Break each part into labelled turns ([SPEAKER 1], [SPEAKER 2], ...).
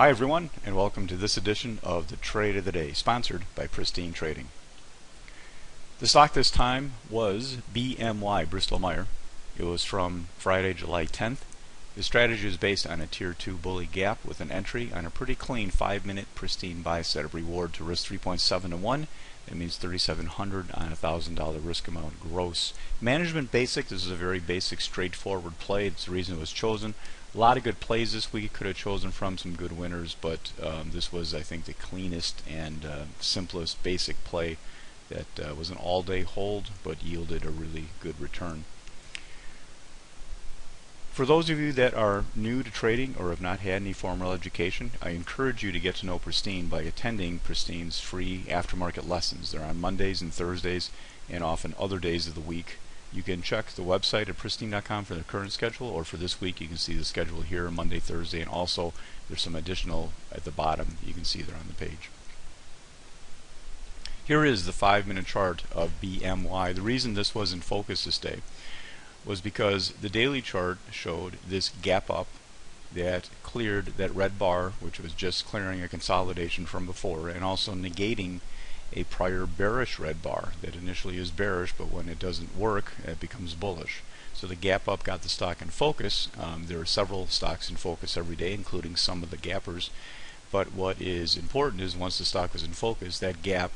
[SPEAKER 1] Hi everyone and welcome to this edition of the Trade of the Day sponsored by Pristine Trading. The stock this time was BMY Bristol Myers. It was from Friday July 10th. The strategy is based on a tier 2 bully gap with an entry on a pretty clean 5 minute pristine buy setup reward to risk 3.7 to 1 that means 3700 on a $1,000 risk amount gross. Management basic, this is a very basic, straightforward play. It's the reason it was chosen. A lot of good plays this week. Could have chosen from some good winners, but um, this was, I think, the cleanest and uh, simplest basic play that uh, was an all-day hold, but yielded a really good return. For those of you that are new to trading or have not had any formal education, I encourage you to get to know Pristine by attending Pristine's free aftermarket lessons. They're on Mondays and Thursdays and often other days of the week. You can check the website at pristine.com for the current schedule, or for this week, you can see the schedule here Monday, Thursday, and also there's some additional at the bottom you can see there on the page. Here is the five minute chart of BMY. The reason this was in focus this day was because the daily chart showed this gap up that cleared that red bar, which was just clearing a consolidation from before, and also negating a prior bearish red bar that initially is bearish, but when it doesn't work, it becomes bullish. So the gap up got the stock in focus. Um, there are several stocks in focus every day, including some of the gappers. But what is important is once the stock was in focus, that gap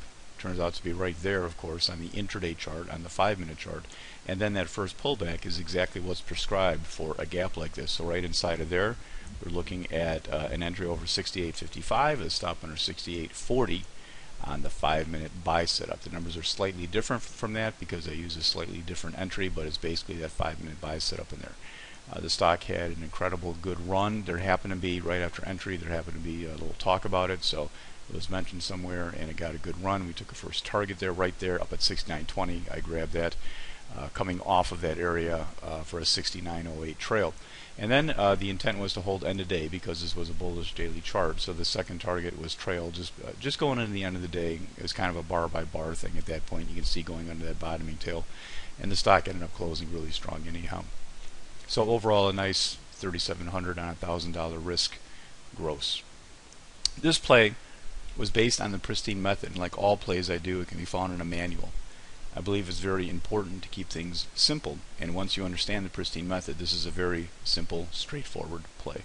[SPEAKER 1] turns out to be right there, of course, on the intraday chart, on the five minute chart. And then that first pullback is exactly what's prescribed for a gap like this. So right inside of there, we're looking at uh, an entry over 68.55, a stop under 68.40 on the five minute buy setup. The numbers are slightly different from that because I use a slightly different entry, but it's basically that five minute buy setup in there. Uh, the stock had an incredible good run. There happened to be, right after entry, there happened to be a little talk about it. So it was mentioned somewhere and it got a good run. We took a first target there, right there, up at 69.20. I grabbed that uh, coming off of that area uh, for a 69.08 trail. And then uh, the intent was to hold end of day because this was a bullish daily chart. So the second target was trail, just uh, just going into the end of the day. It was kind of a bar by bar thing at that point. You can see going under that bottoming tail, and the stock ended up closing really strong anyhow. So overall, a nice 3,700 on a thousand dollar risk gross. This play was based on the pristine method, and like all plays I do, it can be found in a manual. I believe it's very important to keep things simple, and once you understand the pristine method, this is a very simple, straightforward play.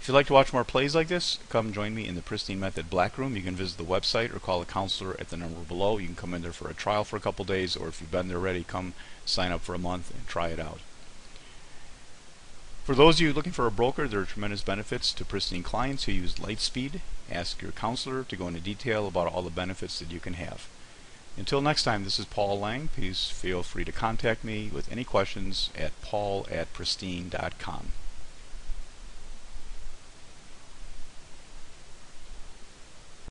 [SPEAKER 1] If you'd like to watch more plays like this, come join me in the Pristine Method Black Room. You can visit the website or call a counselor at the number below. You can come in there for a trial for a couple days, or if you've been there already, come sign up for a month and try it out. For those of you looking for a broker, there are tremendous benefits to Pristine clients who use Lightspeed. Ask your counselor to go into detail about all the benefits that you can have. Until next time, this is Paul Lang. Please feel free to contact me with any questions at paul at pristine.com.